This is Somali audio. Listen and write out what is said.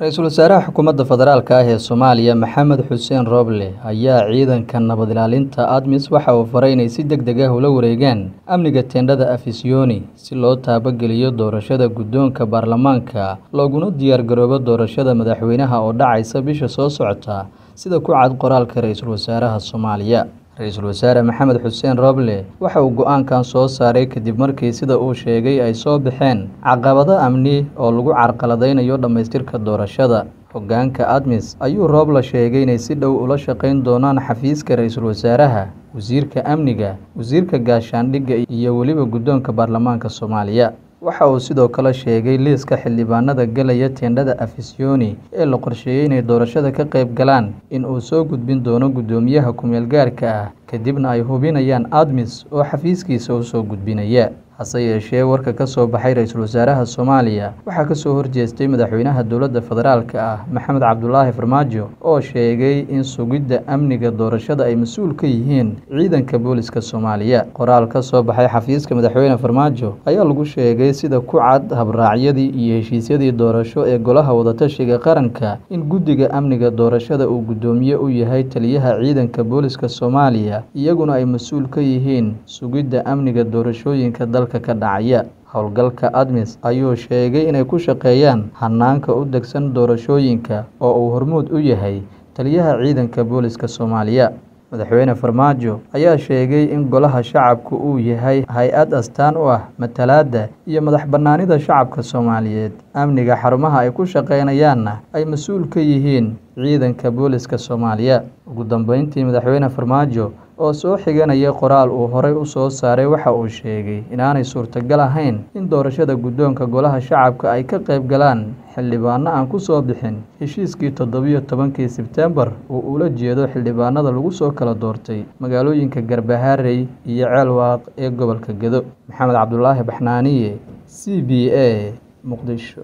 ra'iisul wasaaraha xukuumadda federaalk ah ee soomaaliya maxamed xuseen rooble ayaa ciidanka nabad ilaalinta admis waxa uu faray inay si deg deg ah ula wareegaan amniga teendhada afisyooni si loo taabageliyo doorashada guddoonka baarlamaanka looguna diyaargaroobo doorashada madaxweynaha oo dhacaysa bisha soo socota sida ku cad qoraalka ra'iisul wasaaraha soomaaliya ra'iisul wasaare maxamed xuseen rooble waxa uu go'aankan soo saaray kadib markii sida uu sheegay ay soo baxeen caqabado amni oo lagu carqaladaynayo dhammaystirka doorashada. Hoggaanka admis ayuu rooble sheegay inay si dhow ula shaqayn doonaan xafiiska ra'iisul wasaaraha wasiirka amniga wasiirka gaashaandhigga iyo weliba guddoonka baarlamaanka soomaaliya waxa uu sidoo kale sheegay liiska xildhibaanada gelaya teendhada afisyooni ee la qorsheeyey inay doorashada ka qayb galaan in uu soo gudbin doono guddoomiyaha ku-meel ah kadibna ay hubinayaan admis oo xafiiskiisa u soo gudbinaya hase yeeshee warka ka soo baxay ra'iisul wasaaraha soomaaliya waxaa ka soo horjeestay madaxweynaha dowladda federaalka ah maxamed cabdulaahi farmaajo oo sheegay in sugidda amniga doorashada ay mas'uul ka yihiin ciidanka booliska soomaaliya. Qoraal ka soo baxay xafiiska madaxweyne farmaajo ayaa lagu sheegay sida ku cad habraacyadii iyo heshiisyadii doorasho ee golaha wadatashiga qaranka in guddiga amniga doorashada uu guddoomiye u yahay taliyaha ciidanka booliska soomaaliya iyaguna ay mas'uul ka yihiin sugidda amniga doorashooyinka dalka ka dhacaya. Howlgalka admis ayuu sheegay inay ku shaqeeyaan hanaanka u degsan doorashooyinka oo uu hormuud u yahay taliyaha ciidanka booliska soomaaliya. Madaxweyne farmaajo ayaa sheegay in golaha shacabku uu yahay hay'ad astaan u ah matalaadda iyo madax bannaanida shacabka soomaaliyeed. Amniga xarumaha ay ku shaqeynayaanna ay mas'uul ka yihiin ciidanka booliska soomaaliya. Ugu dambeyntii madaxweyne farmaajo oo soo xiganaya qoraal uu horey u soo saaray waxa uu sheegay inaanay suurtagal ahayn in doorashada guddoonka golaha shacabka ay ka qayb galaan xildhibaano aan ku soo bixin. Heshiiskii toddobiyo tobankii sebtembar uu ula jeedo xildhibaanada lagu soo kala doortay magaalooyinka garbaharey iyo ceelwaaq ee gobolka gedo. Maxamed cabdulaahi baxnaaniye c b a muqdisho